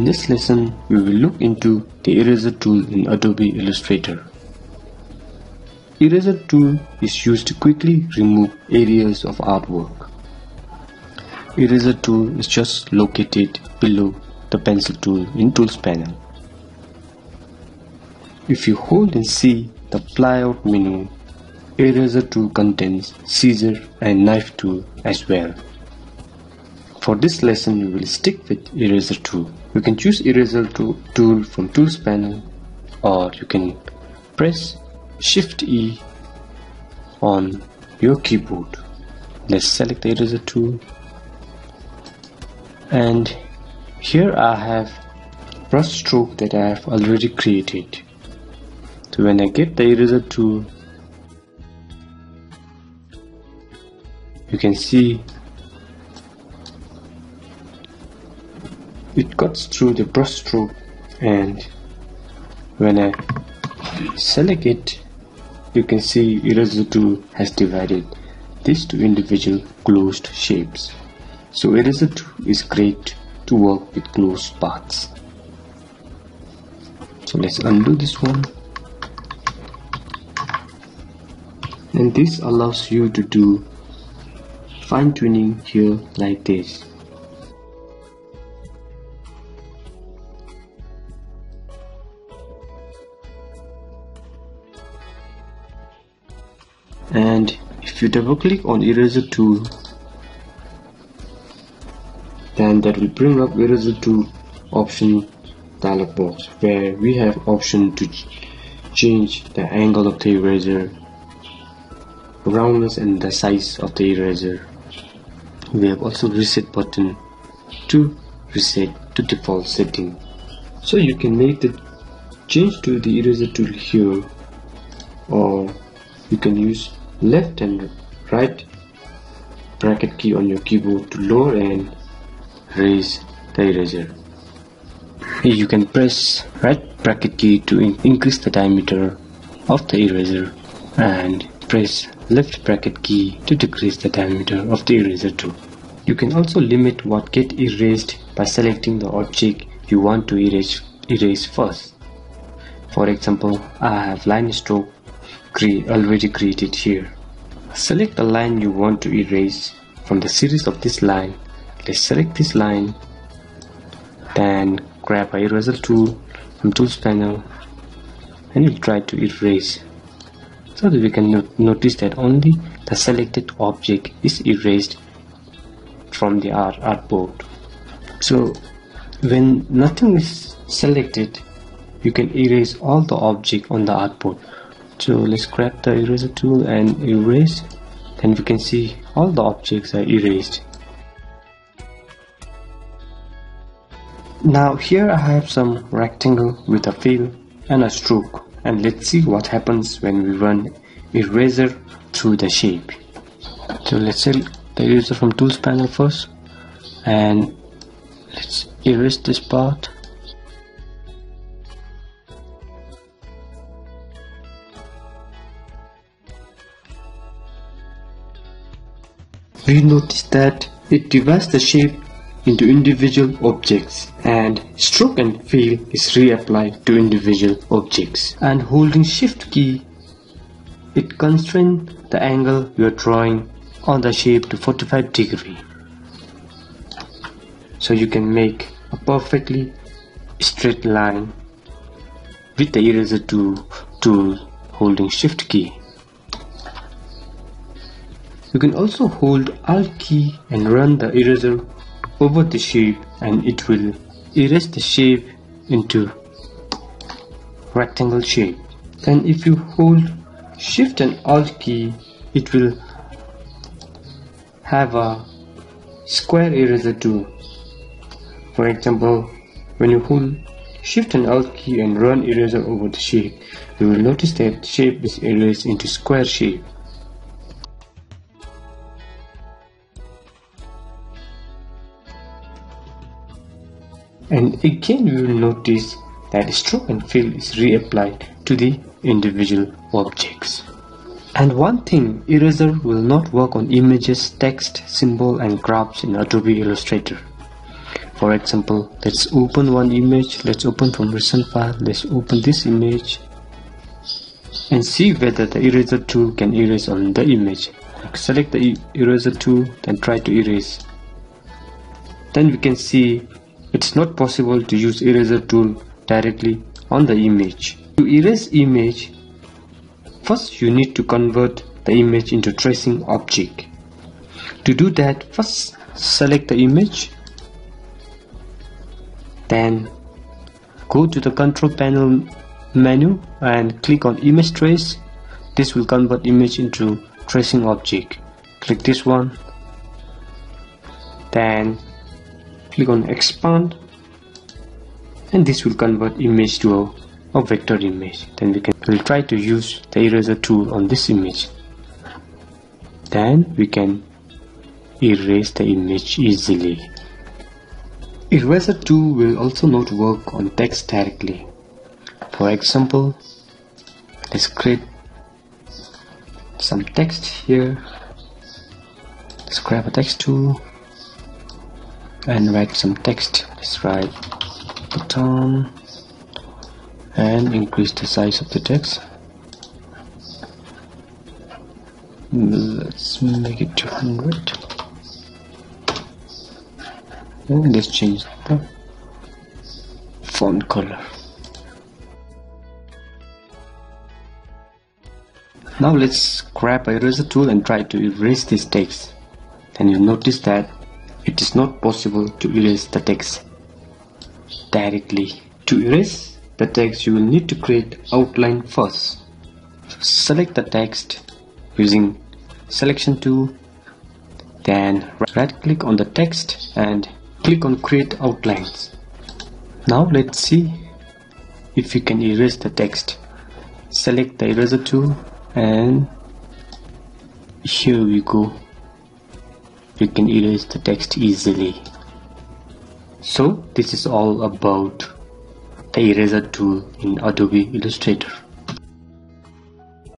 In this lesson, we will look into the eraser tool in Adobe Illustrator. Eraser tool is used to quickly remove areas of artwork. Eraser tool is just located below the pencil tool in tools panel. If you hold and see the flyout menu, eraser tool contains scissor and knife tool as well. For this lesson, we will stick with eraser tool. You can choose eraser tool from tools panel or you can press shift E on your keyboard. Let's select the eraser tool and here I have brush stroke that I have already created. So when I get the eraser tool you can see it cuts through the brush stroke and when I select it you can see eraser tool has divided. These two individual closed shapes. So eraser tool is great to work with closed paths so let's undo this one. And this allows you to do fine-tuning here like this and if you double click on eraser tool then that will bring up eraser tool option dialog box where we have option to change the angle of the eraser roundness and the size of the eraser. We have also reset button to reset to default setting. So you can make the change to the eraser tool here or you can use left and right bracket key on your keyboard to lower and raise the eraser. You can press right bracket key to in increase the diameter of the eraser and press left bracket key to decrease the diameter of the eraser too. You can also limit what get erased by selecting the object you want to erase, erase first. For example, I have line stroke already created here. Select the line you want to erase from the series of this line. Let's select this line, then grab a eraser tool from tools panel and we'll try to erase so that we can not notice that only the selected object is erased from the art artboard. So when nothing is selected, you can erase all the object on the artboard so let's grab the eraser tool and erase. Then we can see all the objects are erased. Now here I have some rectangle with a fill and a stroke. And let's see what happens when we run eraser through the shape. So let's select the eraser from tools panel first. And let's erase this part we notice that it divides the shape into individual objects and stroke and fill is reapplied to individual objects? And holding shift key it constrains the angle you are drawing on the shape to 45 degree. So you can make a perfectly straight line with the eraser tool, tool holding shift key you can also hold Alt key and run the eraser over the shape and it will erase the shape into rectangle shape. Then if you hold Shift and Alt key, it will have a square eraser tool. For example, when you hold Shift and Alt key and run eraser over the shape, you will notice that shape is erased into square shape. And again you will notice that stroke and fill is reapplied to the individual objects. And one thing, eraser will not work on images, text, symbol and graphs in Adobe Illustrator. for example let's open one image let's open from recent file let's open this image and see whether the eraser tool can erase on the image select the eraser tool then try to erase then we can see it's not possible to use eraser tool directly on the image. To erase image first you need to convert the image into tracing object. To do that first select the image then go to the control panel menu and click on image trace. This will convert image into tracing object. Click this one then click on expand and this will convert image to a, a vector image. Then we can we'll try to use the eraser tool on this image. Then we can erase the image easily. Eraser tool will also not work on text directly. For example let's create some text here. Let's grab a text tool and write some text. Let's write button and increase the size of the text. Let's make it 200 and let's change the font color. Now let's grab a eraser tool and try to erase this text. And you notice that it is not possible to erase the text directly. To erase the text you will need to create outline first. Select the text using selection tool then right click on the text and click on create outlines. Now let's see if we can erase the text. Select the eraser tool and here we go you can erase the text easily. So this is all about the eraser tool in Adobe Illustrator